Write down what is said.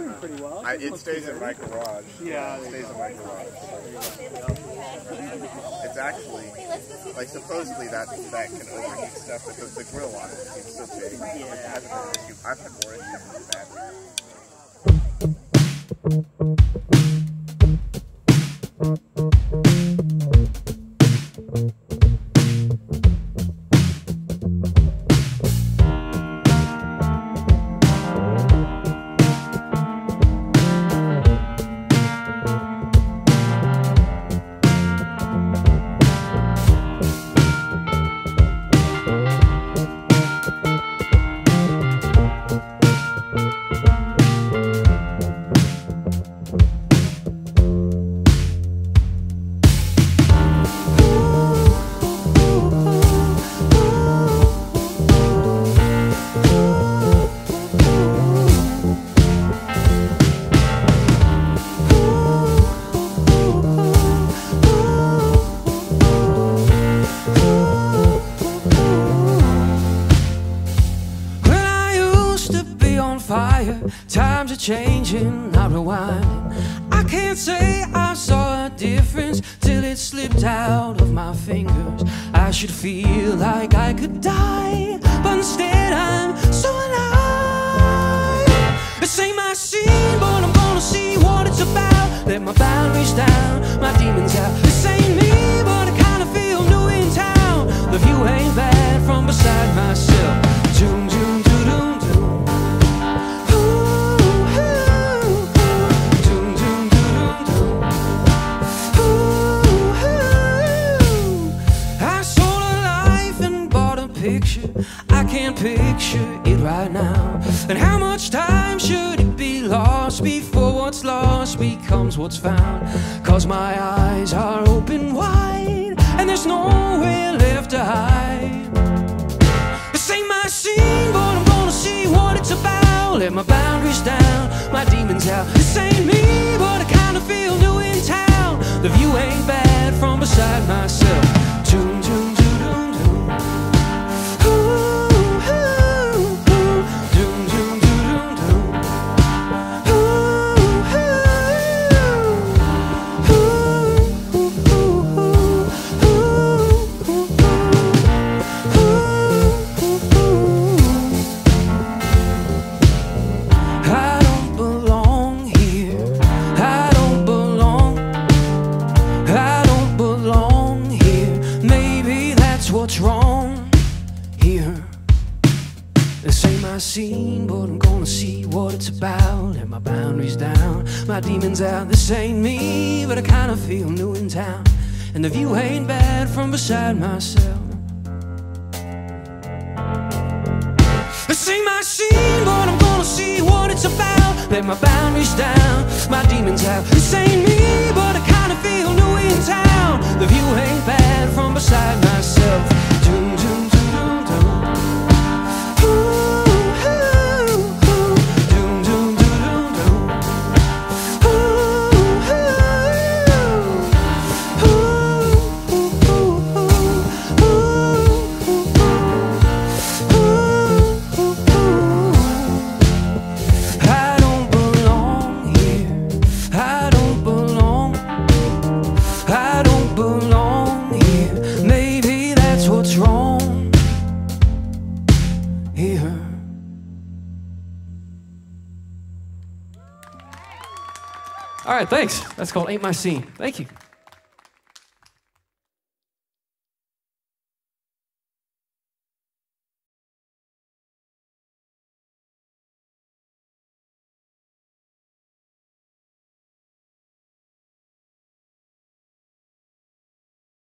doing pretty well. I, it stays in my garage. Yeah, it stays in my garage. It's actually like supposedly that that can overheat stuff, but the, the grill on it keeps so big. Like, it hasn't been an issue. I've had more issues with that. Times are changing, not rewinding. I can't say I saw a difference till it slipped out of my fingers. I should feel like I could die, but instead I'm so alive. This ain't my scene, but I'm gonna see what it's about. Let my boundaries down, my demons out. Picture. I can't picture it right now. And how much time should it be lost before what's lost becomes what's found? Cause my eyes are open wide and there's nowhere left to hide. This ain't my scene, but I'm gonna see what it's about. Let my boundaries down, my demons out. This ain't me, but I kinda feel new in town. The view what's wrong here. This ain't my scene, but I'm gonna see what it's about. Let my boundaries down, my demons out. This ain't me, but I kinda feel new in town. And the view ain't bad from beside myself. This ain't my scene, but I'm gonna see what it's about. Let my boundaries down, my demons out. All right, thanks. That's called Ain't My Scene. Thank you.